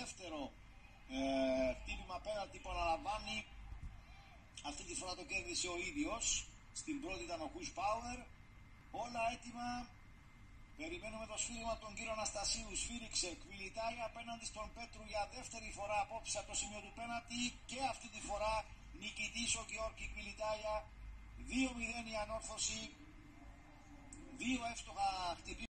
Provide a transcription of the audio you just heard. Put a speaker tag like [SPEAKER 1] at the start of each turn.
[SPEAKER 1] δεύτερο ε, χτύπημα πέναλτι που αναλαμβάνει. Αυτή τη φορά το κέρδισε ο ίδιος. Στην πρώτη ήταν ο Κουις Πάουερ. Όλα έτοιμα. Περιμένουμε το σφύριγμα τον κύριο Αναστασίου. Σφύριξε. Κβιλιτάει απέναντι στον Πέτρου για δεύτερη φορά απόψε από το σημείο του πέναλτι. Και αυτή τη φορά νικητής ο Γεώργη 2-0 η ανόρθωση. Δύο εύστοχα χτυπήματα.